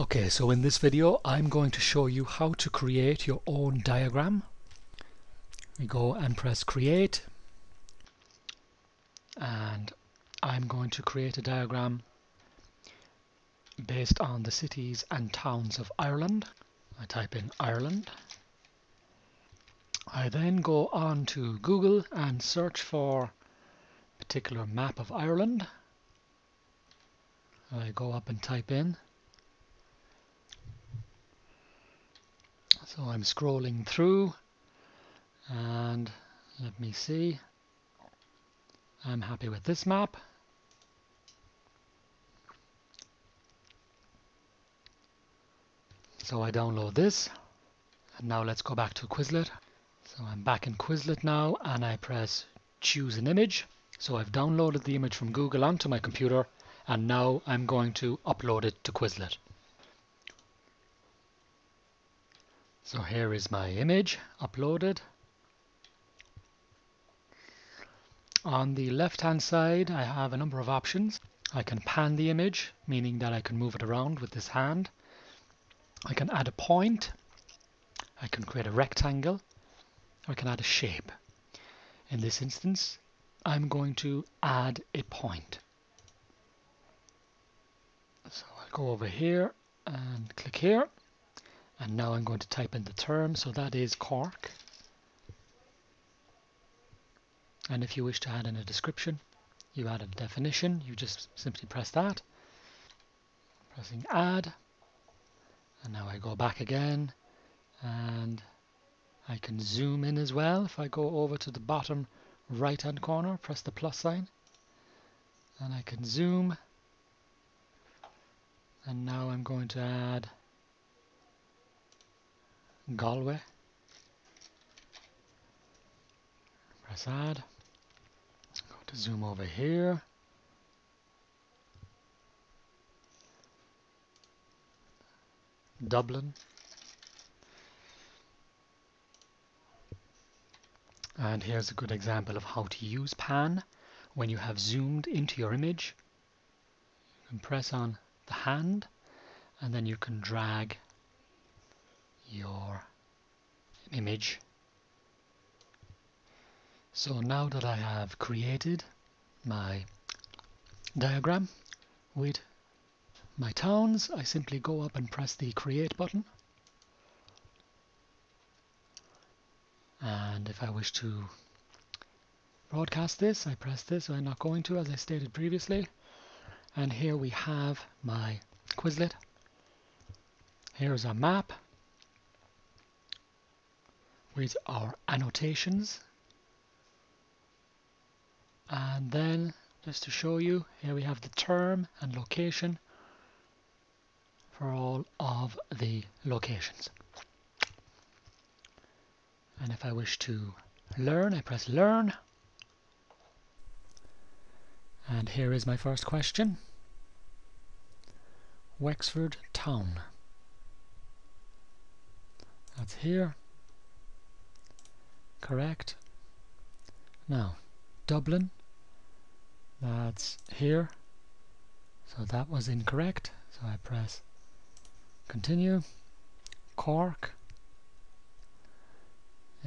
Okay, so in this video I'm going to show you how to create your own diagram. We go and press create and I'm going to create a diagram based on the cities and towns of Ireland. I type in Ireland. I then go on to Google and search for a particular map of Ireland. I go up and type in so I'm scrolling through and let me see. I'm happy with this map. So I download this. And now let's go back to Quizlet. So I'm back in Quizlet now and I press choose an image. So I've downloaded the image from Google onto my computer and now I'm going to upload it to Quizlet So here is my image uploaded. On the left hand side I have a number of options. I can pan the image, meaning that I can move it around with this hand. I can add a point. I can create a rectangle. I can add a shape. In this instance, I'm going to add a point. So I'll go over here and click here and now I'm going to type in the term so that is Cork. And if you wish to add in a description you add a definition you just simply press that. Pressing add. And now I go back again and I can zoom in as well. If I go over to the bottom right hand corner press the plus sign and I can zoom. And now I'm going to add Galway. Press add. Go to zoom over here. Dublin. And here's a good example of how to use pan when you have zoomed into your image. You can press on the hand and then you can drag your image. So now that I have created my diagram with my towns, I simply go up and press the create button. And if I wish to broadcast this, I press this. I'm not going to, as I stated previously. And here we have my Quizlet. Here's our map with our annotations. And then just to show you here we have the term and location for all of the locations. And if I wish to learn I press learn. And here is my first question. Wexford town. That's here correct. Now, Dublin, that's here. So that was incorrect. So I press continue. Cork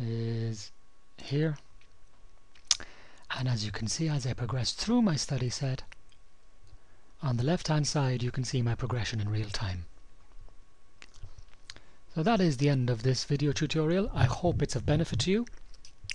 is here. And as you can see, as I progress through my study set, on the left hand side you can see my progression in real time. So that is the end of this video tutorial. I hope it's of benefit to you